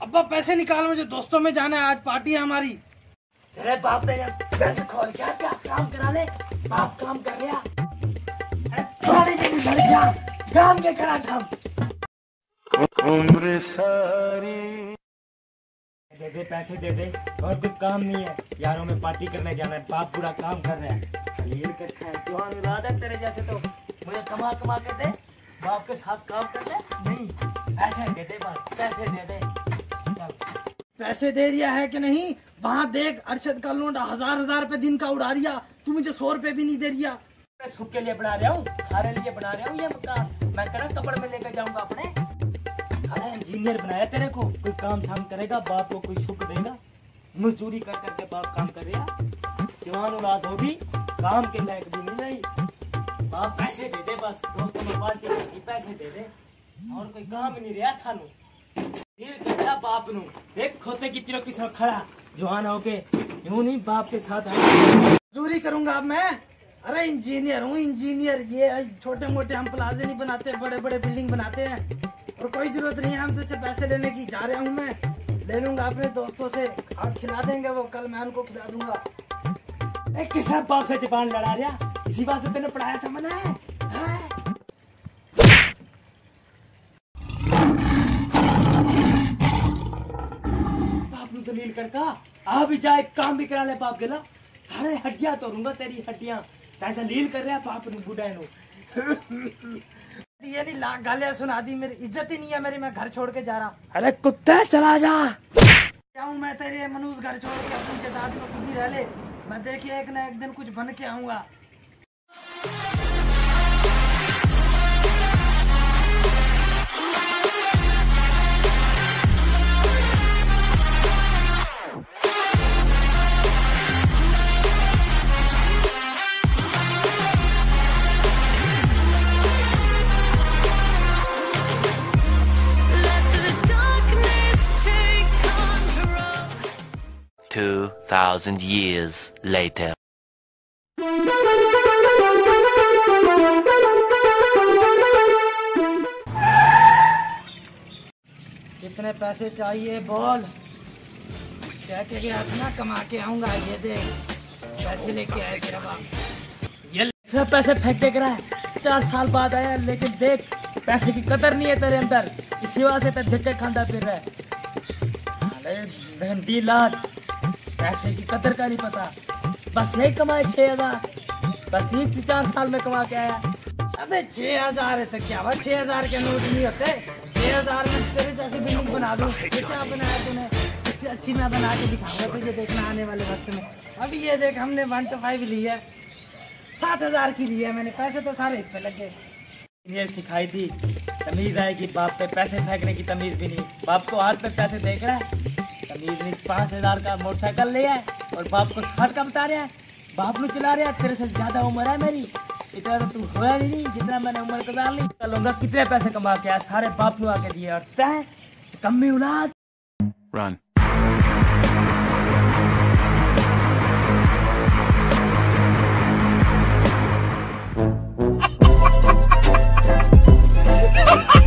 अब्बा पैसे निकाल मुझे दोस्तों में जाना है आज पार्टी है हमारी। तेरे बाप ने बैंक खोल क्या क्या काम करा ले। बाप काम कर रहा अरे तुम्हारे लिए घर जा काम के करा काम उम्र सारी दे दे पैसे दे दे और कुछ काम नहीं है। यारों में पार्टी करने जाना है बाप पूरा काम कर रहा है। खलील के है तेरे जैसे तो मुझे कमा कमा के दे। बाप के साथ काम कर ले नहीं। पैसे दे दे पैसे दे दे। पैसे दे रिया है कि नहीं? वहाँ देख अरशद का लोड हज़ार हज़ार रुपए दिन का उड़ा रिया तू मुझे सौ रुपए भी नहीं दे रिया मैं सुख के लिए बना रहा हूँ थारे लिए बना रहा हूँ ये मकान मैं करा कपड़ में लेकर जाऊँगा अपने। अरे इंजीनियर बनाया तेरे को। कोई काम धाम करेगा बाप को कोई सुख देगा? मजदूरी कर करके बाप काम करेगा? जवान औलाद होगी काम के लायक भी नहीं रही। बाप पैसे दे दे बस दोस्तों में पार्टी करनी पैसे दे दे। और कोई काम नहीं रहा थानू। ये कहता बाप नु। देख खोते की तरह किसी खड़ा जवान होके। यूँ नहीं बाप के साथ मजदूरी करूँगा अब मैं? अरे इंजीनियर हूँ इंजीनियर ये छोटे मोटे हम प्लाजे नहीं बनाते बड़े बड़े बिल्डिंग बनाते हैं। और कोई ज़रूरत नहीं है हम तुझसे पैसे लेने की। जा रहा हूँ मैं। ले लूँगा अपने दोस्तों से। आज खिला देंगे वो कल मैं उनको खिला दूँगा। ए, किसा बाप से जबान लड़ा रहा? बात से तेने पढ़ाया था मैंने। हैं? बाप नु दलील कर आ भी जाए काम भी करा ले बाप गेला। सारे हड्डियाँ तोड़ूँगा तेरी हड्डियाँ। तैसा लील कर रहा है बाप नु बुढ़ा नु। ये नहीं लाख गालियाँ सुना दी मेरी इज़्ज़त ही नहीं है मेरी मैं घर छोड़ के जा रहा अरे कुत्ते चला जा। जाऊँ मैं तेरे मनुष्य घर छोड़ के अपनी जदाद में खुद ही रह ले। मैं देखिए एक ना एक दिन कुछ बन के आऊँगा। 2,000 years later. कितने पैसे चाहिए बोल। कह के गया था ना कमा के आऊँगा ये देख। पैसे लेके आए तेरा बाप। ये सब पैसे फेंक के करा है चार साल बाद आया लेकिन देख पैसे की कदर नहीं है तेरे अंदर। इसी वजह से धक्के खांदा फिर रहा है। साले मेहनती लाद पैसे की कदर का नहीं पता। बस यही कमाए छह हज़ार। बस ये चार साल में कमा के आया। अबे छह हज़ार है तो क्या हुआ? छह हज़ार के नोट नहीं होते? छह हज़ार में तेरे जैसी बिल्डिंग बना दूँ। क्या बनाया तूने? इससे अच्छी मैं बना के दिखाऊँगा तुझे देखना आने वाले वक्त में। अभी ये देख हमने वन टू फाइव ली है। साठ हज़ार की ली है मैंने। पैसे तो सारे इस पे लगे ये सिखाई थी। तमीज आएगी। बाप पे पैसे फेंकने की तमीज भी नहीं। बाप को हाथ पे पैसे देख रहा है? अमीर पाँच हज़ार का मोटरसाइकिल लिया है और बाप को साठ का बता रहा है। बाप ने चला रहा है तेरे से ज़्यादा उम्र है मेरी। इतना तो तू होया नहीं जितना मैंने उम्र गुजार ली। कल होगा कितने पैसे कमा के आया सारे बाप ने आके दिए और तय कमी उलाद Run. Ha